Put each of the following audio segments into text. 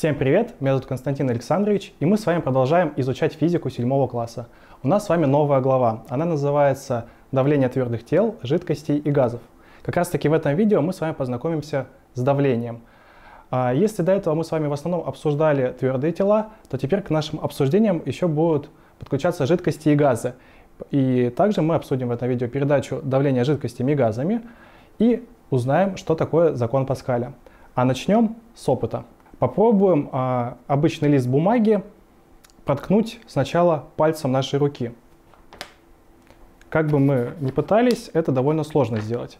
Всем привет, меня зовут Константин Александрович, и мы с вами продолжаем изучать физику седьмого класса. У нас с вами новая глава, она называется «Давление твердых тел, жидкостей и газов». Как раз таки в этом видео мы с вами познакомимся с давлением. А если до этого мы с вами в основном обсуждали твердые тела, то теперь к нашим обсуждениям еще будут подключаться жидкости и газы. И также мы обсудим в этом видео передачу давления жидкостями и газами и узнаем, что такое закон Паскаля. А начнем с опыта. Попробуем а, обычный лист бумаги проткнуть сначала пальцем нашей руки. Как бы мы ни пытались, это довольно сложно сделать.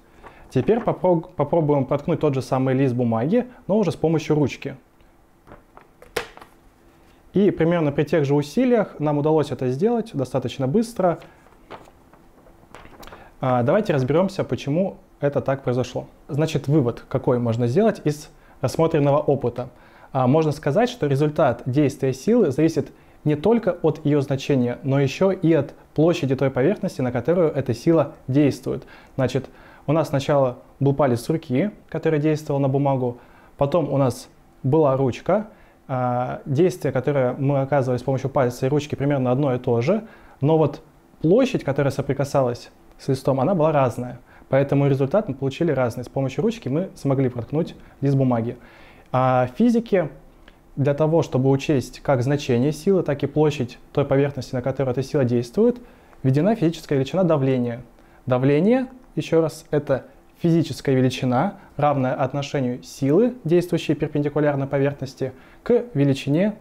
Теперь попро попробуем проткнуть тот же самый лист бумаги, но уже с помощью ручки. И примерно при тех же усилиях нам удалось это сделать достаточно быстро. А, давайте разберемся, почему это так произошло. Значит, вывод какой можно сделать из рассмотренного опыта. А, можно сказать, что результат действия силы зависит не только от ее значения, но еще и от площади той поверхности, на которую эта сила действует. Значит, у нас сначала был палец руки, который действовал на бумагу, потом у нас была ручка, а, действие, которое мы оказывали с помощью пальца и ручки, примерно одно и то же, но вот площадь, которая соприкасалась с листом, она была разная. Поэтому результат мы получили разный. С помощью ручки мы смогли проткнуть лист бумаги. А в физике для того, чтобы учесть как значение силы, так и площадь той поверхности, на которой эта сила действует, введена физическая величина давления. Давление, еще раз, это физическая величина, равная отношению силы, действующей перпендикулярно поверхности, к величине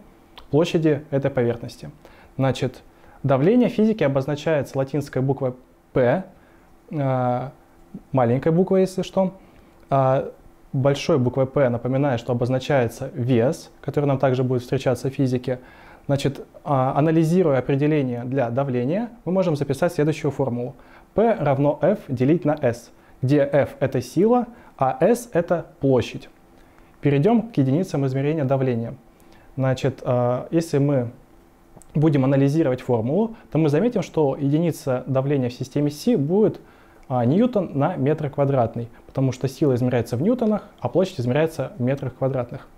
площади этой поверхности. Значит, давление физики обозначается латинской буквой P, а, маленькой буквой, если что, а, большой буквой P напоминаю, что обозначается вес, который нам также будет встречаться в физике. Значит, а, анализируя определение для давления, мы можем записать следующую формулу. P равно F делить на S, где F это сила, а S это площадь. Перейдем к единицам измерения давления. Значит, а, если мы будем анализировать формулу, то мы заметим, что единица давления в системе Си будет а, ньютон на метр квадратный, потому что сила измеряется в ньютонах, а площадь измеряется в метрах квадратных.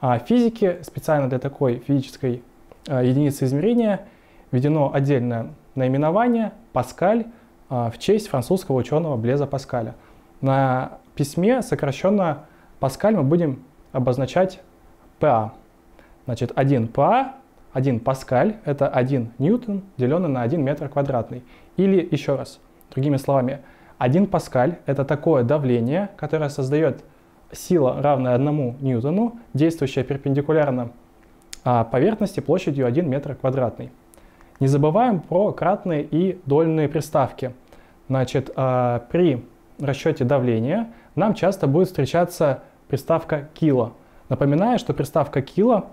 А в физике специально для такой физической а, единицы измерения введено отдельное наименование Паскаль а, в честь французского ученого Блеза Паскаля. На письме сокращенно Паскаль мы будем обозначать ПА. Значит, 1 ПА, 1 Паскаль – это 1 ньютон, деленный на 1 метр квадратный. Или еще раз, другими словами, 1 паскаль – это такое давление, которое создает сила, равная 1 ньютону, действующая перпендикулярно а, поверхности площадью 1 метр квадратный. Не забываем про кратные и дольные приставки. Значит, а, при расчете давления нам часто будет встречаться приставка кило. Напоминаю, что приставка кило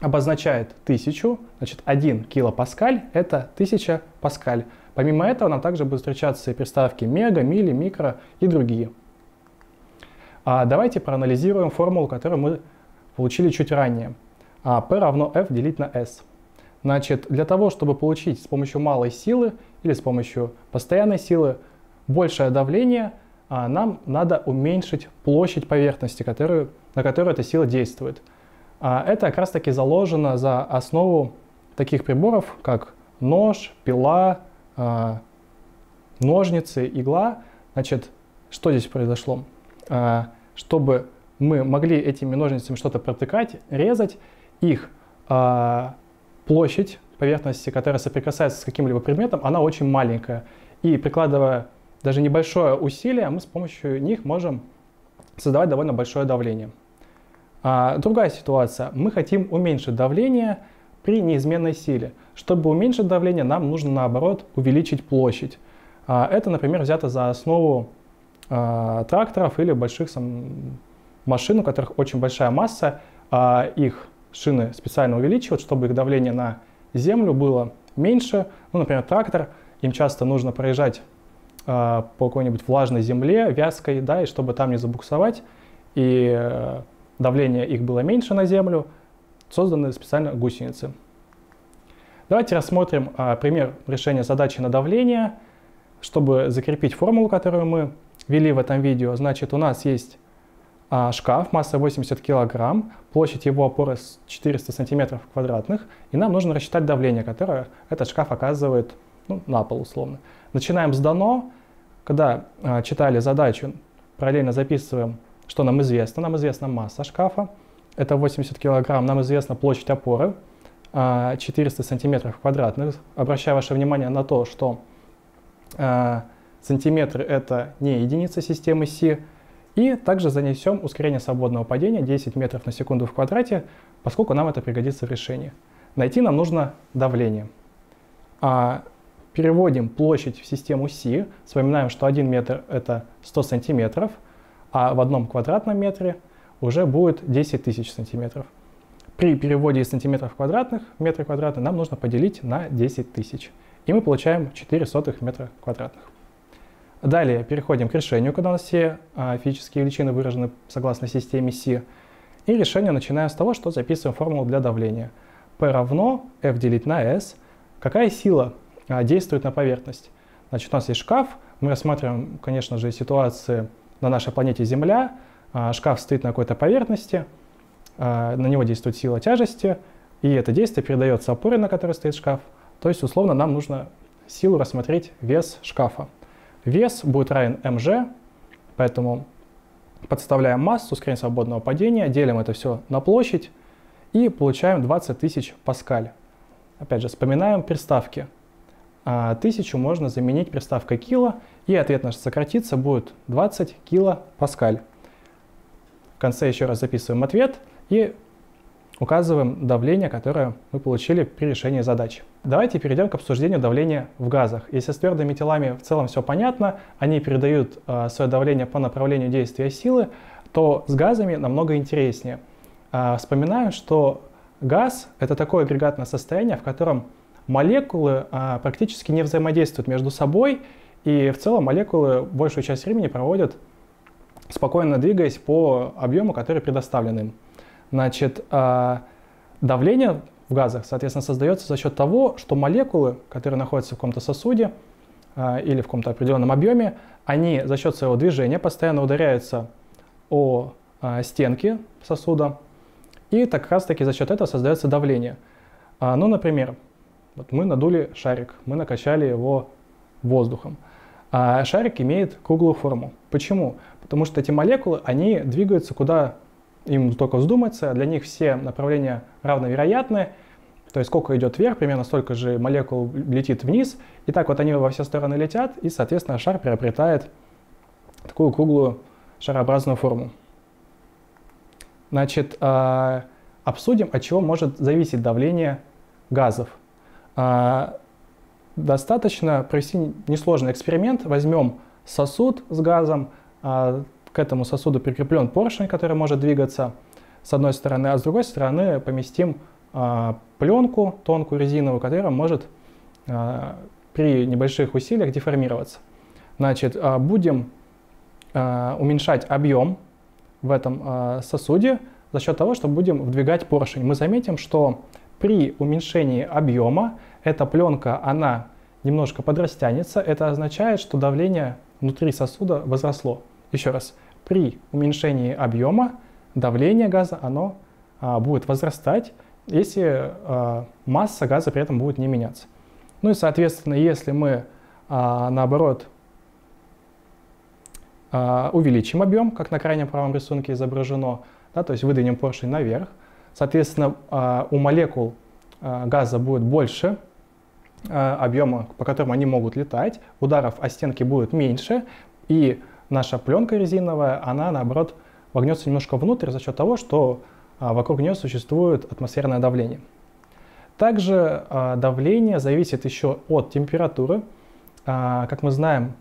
обозначает 1000, значит 1 килопаскаль это 1000 паскаль. Помимо этого нам также будут встречаться и приставки мега, мили, микро и другие. А давайте проанализируем формулу, которую мы получили чуть ранее. А, P равно F делить на S. Значит, для того, чтобы получить с помощью малой силы или с помощью постоянной силы большее давление, а, нам надо уменьшить площадь поверхности, которую, на которую эта сила действует. А, это как раз таки заложено за основу таких приборов, как нож, пила, а, ножницы, игла. Значит, что здесь произошло? А, чтобы мы могли этими ножницами что-то протыкать, резать, их а, площадь поверхности, которая соприкасается с каким-либо предметом, она очень маленькая. И прикладывая даже небольшое усилие, мы с помощью них можем создавать довольно большое давление. Другая ситуация. Мы хотим уменьшить давление при неизменной силе. Чтобы уменьшить давление, нам нужно наоборот увеличить площадь. А, это, например, взято за основу а, тракторов или больших машин, у которых очень большая масса. А, их шины специально увеличивают, чтобы их давление на землю было меньше. Ну, например, трактор, им часто нужно проезжать по какой-нибудь влажной земле, вязкой, да, и чтобы там не забуксовать, и э, давление их было меньше на землю, созданы специально гусеницы. Давайте рассмотрим а, пример решения задачи на давление. Чтобы закрепить формулу, которую мы ввели в этом видео, значит у нас есть а, шкаф массой 80 кг, площадь его опоры 400 см квадратных, и нам нужно рассчитать давление, которое этот шкаф оказывает ну, на пол условно. Начинаем с дано, когда э, читали задачу, параллельно записываем, что нам известно. Нам известна масса шкафа, это 80 кг, нам известна площадь опоры, 400 сантиметров квадратных. Обращаю ваше внимание на то, что э, сантиметры это не единица системы Си, и также занесем ускорение свободного падения 10 метров на секунду в квадрате, поскольку нам это пригодится в решении. Найти нам нужно давление. А, переводим площадь в систему Си. Вспоминаем, что 1 метр это 100 сантиметров, а в одном квадратном метре уже будет 10 тысяч сантиметров. При переводе из сантиметров квадратных в метры квадратные нам нужно поделить на 10 тысяч. И мы получаем 4 сотых метра квадратных. Далее переходим к решению, когда у нас все а, физические величины выражены согласно системе Си. И решение начинаем с того, что записываем формулу для давления. P равно F делить на S. Какая сила а, действует на поверхность? Значит, у нас есть шкаф. Мы рассматриваем, конечно же, ситуации на нашей планете Земля. А, шкаф стоит на какой-то поверхности, а, на него действует сила тяжести, и это действие передается опоре, на которой стоит шкаф. То есть, условно, нам нужно силу рассмотреть вес шкафа. Вес будет равен mg, поэтому подставляем массу, ускорение свободного падения, делим это все на площадь и получаем 20 тысяч паскаль. Опять же, вспоминаем приставки. А, тысячу можно заменить приставкой кило, и ответ наш сократится, будет 20 кило паскаль. Конце еще раз записываем ответ и указываем давление, которое мы получили при решении задачи. Давайте перейдем к обсуждению давления в газах. Если с твердыми телами в целом все понятно, они передают э, свое давление по направлению действия силы, то с газами намного интереснее. Э, вспоминаем, что газ — это такое агрегатное состояние, в котором молекулы э, практически не взаимодействуют между собой, и в целом молекулы большую часть времени проводят спокойно двигаясь по объему, который предоставлен им. Значит, а, давление в газах, соответственно, создается за счет того, что молекулы, которые находятся в каком-то сосуде а, или в каком-то определенном объеме, они за счет своего движения постоянно ударяются о а, стенки сосуда, и так раз таки за счет этого создается давление. Ну, например, вот мы надули шарик, мы накачали его воздухом. А шарик имеет круглую форму. Почему? Потому что эти молекулы, они двигаются куда им только вздумается, для них все направления равновероятны, то есть сколько идет вверх, примерно столько же молекул летит вниз, и так вот они во все стороны летят, и, соответственно, шар приобретает такую круглую шарообразную форму. Значит, а, обсудим, от чего может зависеть давление газов. А, достаточно провести несложный эксперимент. Возьмем сосуд с газом, а, к этому сосуду прикреплен поршень, который может двигаться с одной стороны, а с другой стороны поместим э, пленку тонкую резиновую, которая может э, при небольших усилиях деформироваться. Значит, будем уменьшать объем в этом сосуде за счет того, что будем вдвигать поршень. Мы заметим, что при уменьшении объема эта пленка, она немножко подрастянется. Это означает, что давление внутри сосуда возросло. Еще раз, при уменьшении объема давление газа оно а, будет возрастать, если а, масса газа при этом будет не меняться. Ну и, соответственно, если мы, а, наоборот, а, увеличим объем, как на крайнем правом рисунке изображено, да, то есть выдвинем поршень наверх, соответственно, а, у молекул а, газа будет больше а, объема, по которому они могут летать, ударов о стенки будет меньше, и наша пленка резиновая, она наоборот вогнется немножко внутрь за счет того, что вокруг нее существует атмосферное давление. Также давление зависит еще от температуры. Как мы знаем,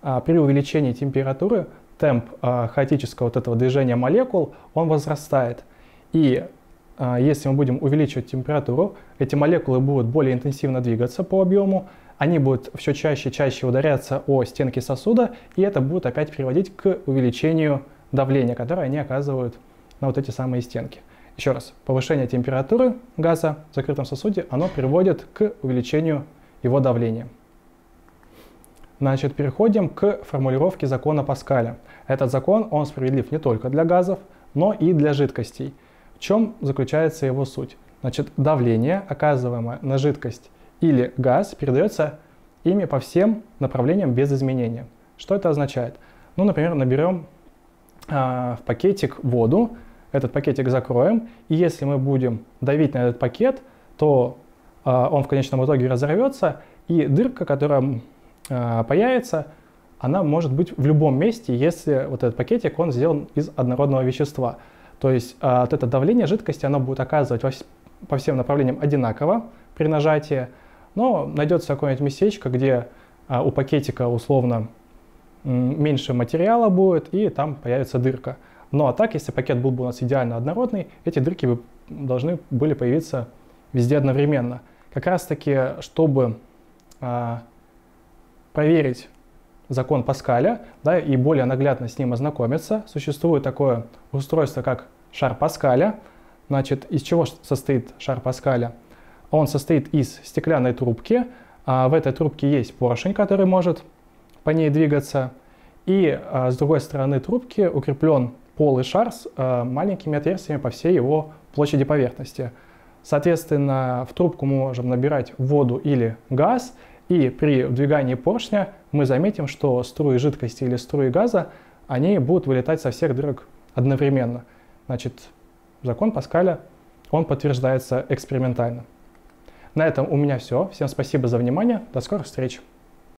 при увеличении температуры темп хаотического вот этого движения молекул, он возрастает. И если мы будем увеличивать температуру, эти молекулы будут более интенсивно двигаться по объему, они будут все чаще и чаще ударяться о стенки сосуда, и это будет опять приводить к увеличению давления, которое они оказывают на вот эти самые стенки. Еще раз, повышение температуры газа в закрытом сосуде, оно приводит к увеличению его давления. Значит, переходим к формулировке закона Паскаля. Этот закон, он справедлив не только для газов, но и для жидкостей. В чем заключается его суть? Значит, давление, оказываемое на жидкость или газ, передается ими по всем направлениям без изменения. Что это означает? Ну, например, наберем э, в пакетик воду, этот пакетик закроем, и если мы будем давить на этот пакет, то э, он в конечном итоге разорвется, и дырка, которая э, появится, она может быть в любом месте, если вот этот пакетик, он сделан из однородного вещества. То есть э, вот это давление жидкости, оно будет оказывать во, по всем направлениям одинаково при нажатии, но найдется какое-нибудь местечко, где э, у пакетика условно меньше материала будет, и там появится дырка. Ну а так, если пакет был бы у нас идеально однородный, эти дырки бы должны были появиться везде одновременно. Как раз таки, чтобы а, проверить закон Паскаля да, и более наглядно с ним ознакомиться, существует такое устройство, как шар Паскаля. Значит, из чего состоит шар Паскаля? Он состоит из стеклянной трубки. А в этой трубке есть поршень, который может по ней двигаться. И а, с другой стороны трубки укреплен полый шар с а, маленькими отверстиями по всей его площади поверхности. Соответственно, в трубку мы можем набирать воду или газ, и при вдвигании поршня мы заметим, что струи жидкости или струи газа, они будут вылетать со всех дырок одновременно. Значит, закон Паскаля, он подтверждается экспериментально. На этом у меня все. Всем спасибо за внимание. До скорых встреч.